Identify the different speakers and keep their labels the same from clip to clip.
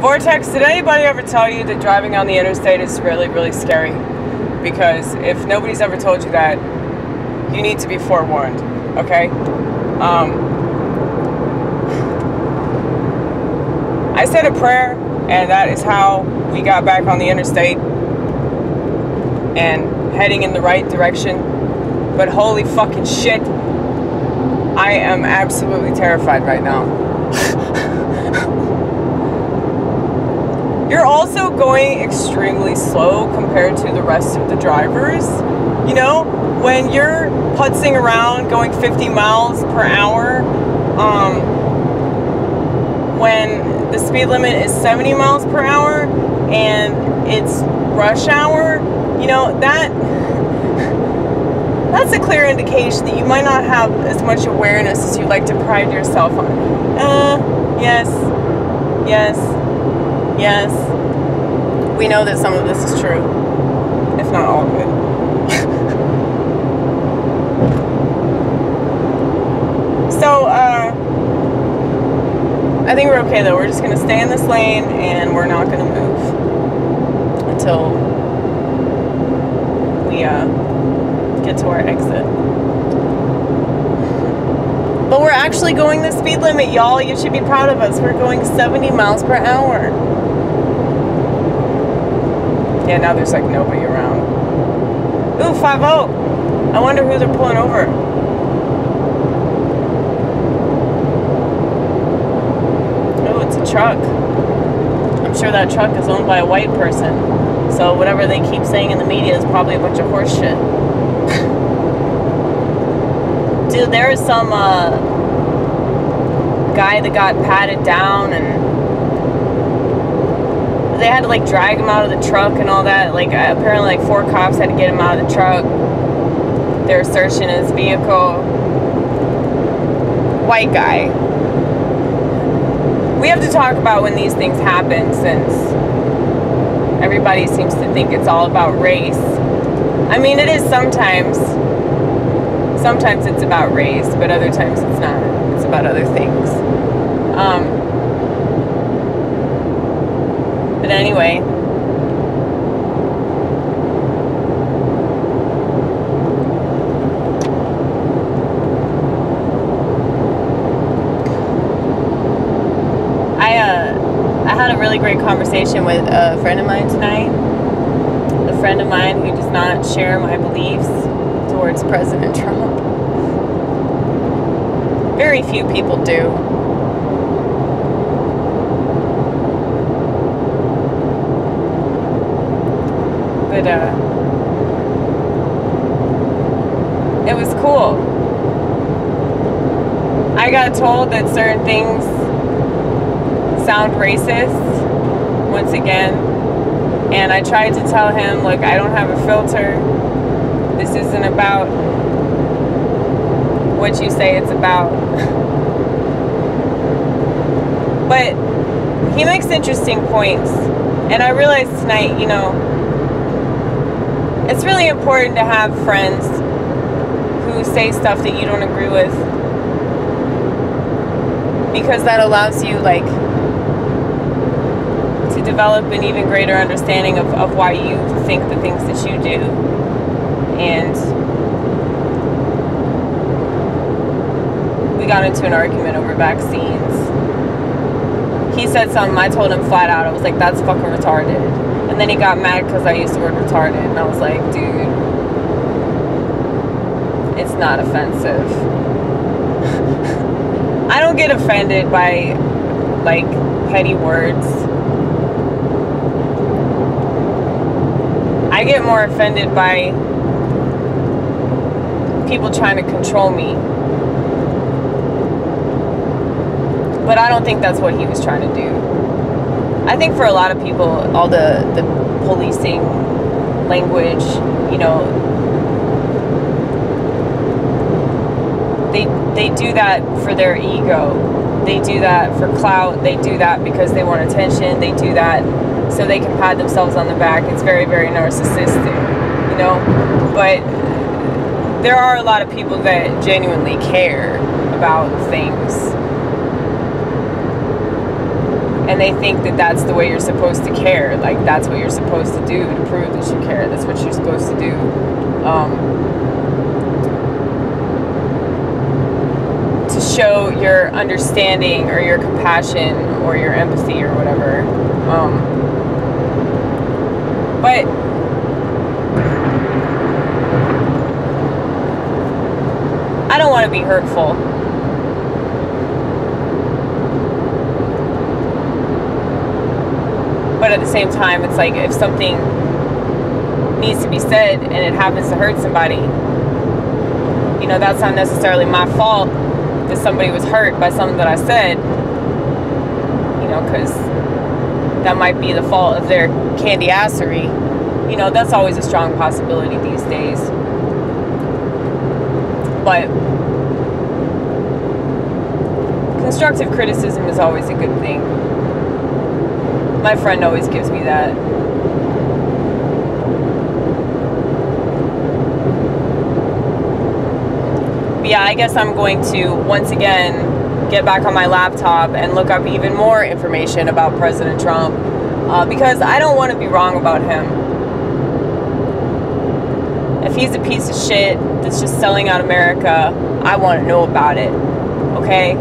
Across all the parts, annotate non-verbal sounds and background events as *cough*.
Speaker 1: Vortex, did anybody ever tell you that driving on the interstate is really, really scary? Because if nobody's ever told you that, you need to be forewarned, okay? Um, I said a prayer, and that is how we got back on the interstate and heading in the right direction. But holy fucking shit, I am absolutely terrified right now. *laughs* You're also going extremely slow compared to the rest of the drivers. You know, when you're putzing around going 50 miles per hour, um, when the speed limit is 70 miles per hour and it's rush hour, you know, that *laughs* that's a clear indication that you might not have as much awareness as you'd like to pride yourself on. Uh, yes, yes, yes. We know that some of this is true, if not all of it. *laughs* so, uh, I think we're okay though. We're just gonna stay in this lane and we're not gonna move until we uh, get to our exit. But we're actually going the speed limit, y'all. You should be proud of us. We're going 70 miles per hour. Yeah, now there's like nobody around. Ooh, 5 I wonder who they're pulling over. Oh, it's a truck. I'm sure that truck is owned by a white person. So whatever they keep saying in the media is probably a bunch of horse shit. Dude, there is some uh, guy that got patted down and they had to like drag him out of the truck and all that. Like uh, apparently like four cops had to get him out of the truck. They were searching his vehicle. White guy. We have to talk about when these things happen since everybody seems to think it's all about race. I mean, it is sometimes. Sometimes it's about race, but other times it's not. It's about other things. Um, but anyway. I uh, I had a really great conversation with a friend of mine tonight. A friend of mine who does not share my beliefs towards President Trump. Very few people do. But uh, it was cool. I got told that certain things sound racist once again. And I tried to tell him, look, I don't have a filter. This isn't about what you say it's about. *laughs* but he makes interesting points. And I realized tonight, you know, it's really important to have friends who say stuff that you don't agree with. Because that allows you, like, to develop an even greater understanding of, of why you think the things that you do. And we got into an argument over vaccines. He said something, I told him flat out, I was like, that's fucking retarded. And then he got mad because I used the word retarded. And I was like, dude, it's not offensive. *laughs* I don't get offended by, like, petty words. I get more offended by people trying to control me. But I don't think that's what he was trying to do. I think for a lot of people, all the, the policing language, you know, they they do that for their ego. They do that for clout. They do that because they want attention. They do that so they can pat themselves on the back. It's very, very narcissistic, you know? But there are a lot of people that genuinely care about things. and they think that that's the way you're supposed to care. Like that's what you're supposed to do to prove that you care. That's what you're supposed to do. Um, to show your understanding or your compassion or your empathy or whatever. Um, but I don't want to be hurtful. But at the same time, it's like if something needs to be said and it happens to hurt somebody, you know, that's not necessarily my fault that somebody was hurt by something that I said, you know, because that might be the fault of their candy assery. You know, that's always a strong possibility these days. But constructive criticism is always a good thing. My friend always gives me that. But yeah, I guess I'm going to once again get back on my laptop and look up even more information about President Trump uh, because I don't want to be wrong about him. If he's a piece of shit that's just selling out America, I want to know about it. Okay?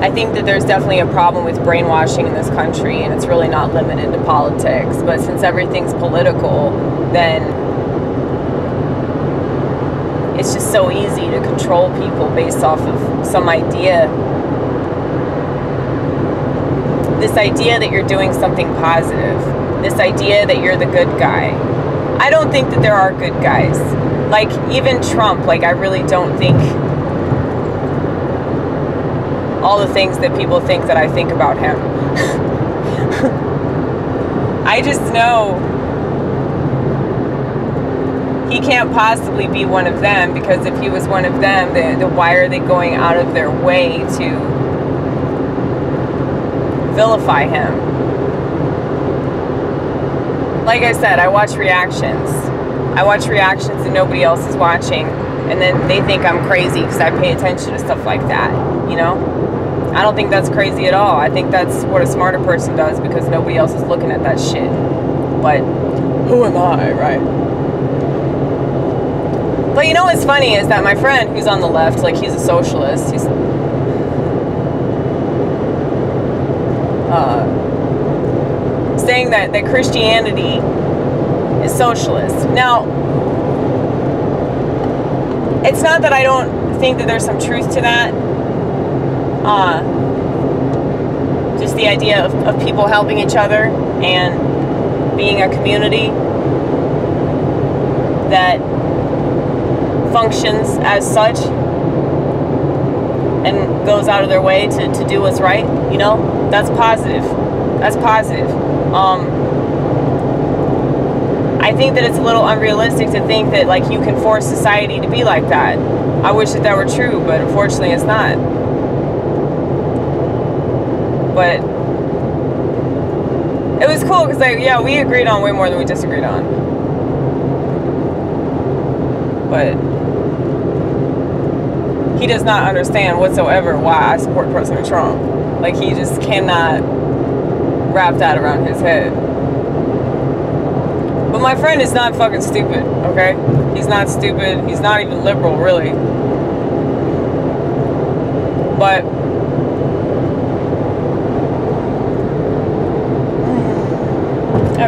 Speaker 1: I think that there's definitely a problem with brainwashing in this country, and it's really not limited to politics. But since everything's political, then it's just so easy to control people based off of some idea. This idea that you're doing something positive, this idea that you're the good guy. I don't think that there are good guys. Like, even Trump, like, I really don't think all the things that people think that I think about him. *laughs* I just know he can't possibly be one of them because if he was one of them, then, why are they going out of their way to vilify him? Like I said, I watch reactions. I watch reactions that nobody else is watching, and then they think I'm crazy because I pay attention to stuff like that, you know? I don't think that's crazy at all. I think that's what a smarter person does because nobody else is looking at that shit. But who am I, right? But you know what's funny is that my friend who's on the left, like he's a socialist, he's uh, saying that, that Christianity is socialist. Now, it's not that I don't think that there's some truth to that. Uh, just the idea of, of people helping each other and being a community that functions as such and goes out of their way to, to do what's right, you know, that's positive. That's positive. Um, I think that it's a little unrealistic to think that like you can force society to be like that. I wish that that were true, but unfortunately it's not. But it was cool because like yeah, we agreed on way more than we disagreed on. But he does not understand whatsoever why I support President Trump. Like he just cannot wrap that around his head. But my friend is not fucking stupid, okay? He's not stupid. He's not even liberal, really. But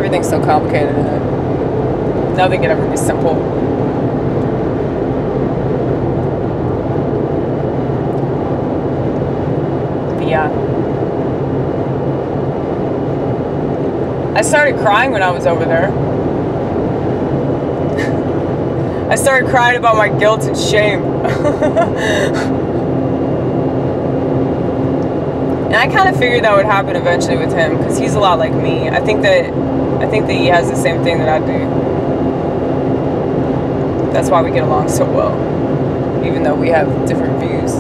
Speaker 1: everything's so complicated nothing can ever be simple. yeah. I started crying when I was over there. *laughs* I started crying about my guilt and shame. *laughs* and I kind of figured that would happen eventually with him because he's a lot like me. I think that I think that he has the same thing that I do. That's why we get along so well, even though we have different views.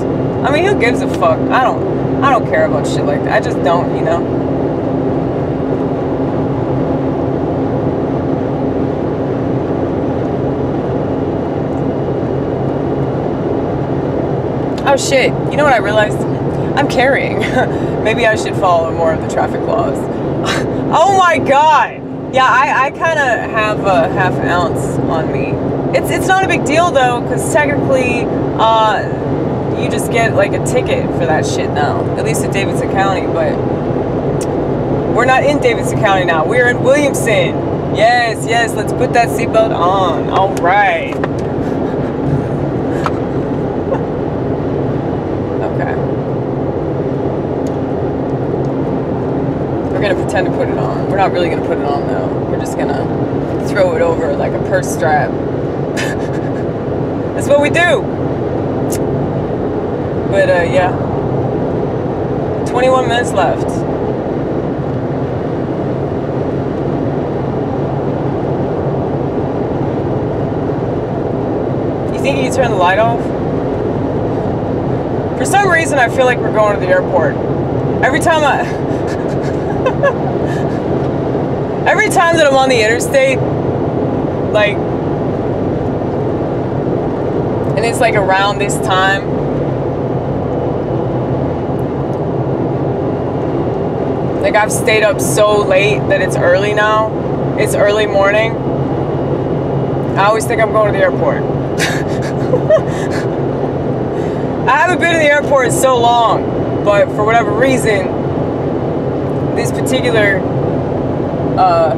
Speaker 1: I mean, who gives a fuck? I don't. I don't care about shit like that. I just don't, you know? Oh shit. You know what I realized? I'm carrying. *laughs* Maybe I should follow more of the traffic laws. *laughs* oh my god! Yeah, I, I kind of have a half ounce on me. It's it's not a big deal though, because technically, uh, you just get like a ticket for that shit now. At least in Davidson County, but we're not in Davidson County now. We're in Williamson. Yes, yes, let's put that seatbelt on. All right. okay. We're gonna pretend to put it on. We're not really gonna put it on though. We're just gonna throw it over like a purse strap. *laughs* That's what we do. But uh, yeah. 21 minutes left. You think you can turn the light off? For some reason, I feel like we're going to the airport. Every time I. Every time that I'm on the interstate, like. And it's like around this time. Like I've stayed up so late that it's early now. It's early morning. I always think I'm going to the airport. *laughs* I haven't been in the airport in so long, but for whatever reason, this particular uh,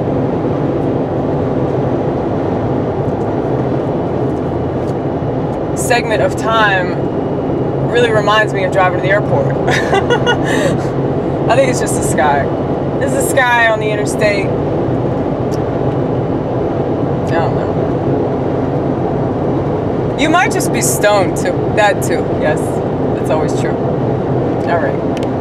Speaker 1: segment of time really reminds me of driving to the airport. *laughs* I think it's just the sky. There's the sky on the interstate. I don't know. You might just be stoned too. That too. Yes, that's always true. All right.